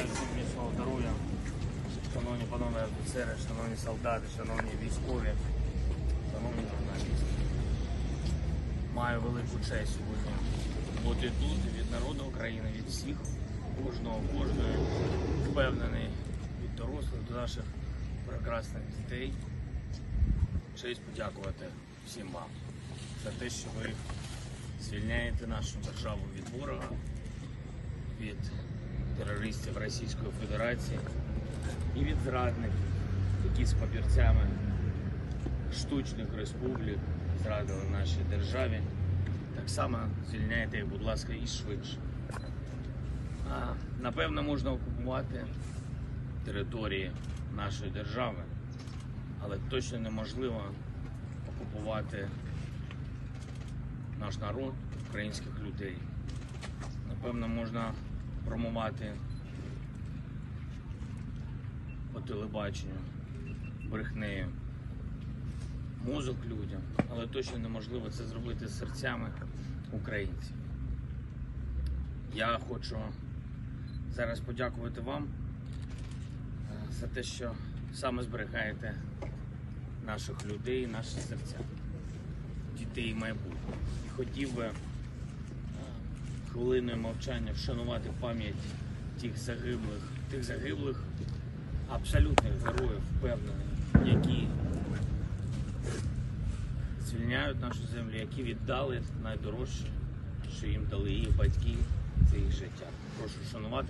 Всім міцного здоров'я. Шановні панове офіцери, шановні солдати, шановні військові, шановні журналісти. Маю велику честь сьогодні бути тут від народу України, від всіх, кожного, кожної, впевнений від дорослих до наших прекрасних дітей. Честь подякувати всім вам за те, що ви звільняєте нашу державу від ворога, від терористів Російської Федерації і від зрадників, які з папірцями штучних республік зрадили нашій державі. Так само звільняйте їх, будь ласка, і швидше. А, напевно, можна окупувати території нашої держави, але точно неможливо окупувати наш народ, українських людей. Напевно, можна промувати по телебаченню брехнею мозок людям, але точно неможливо це зробити серцями українців. Я хочу зараз подякувати вам е, за те, що саме зберігаєте наших людей, наші серця, дітей і майбутнє. І хотів би хвилиною мовчання вшанувати пам'ять тих загиблих, тих загиблих абсолютних героїв, впевнених, які звільняють нашу землю, які віддали найдорожче, що їм дали їх батьки, це їх життя. Прошу шанувати.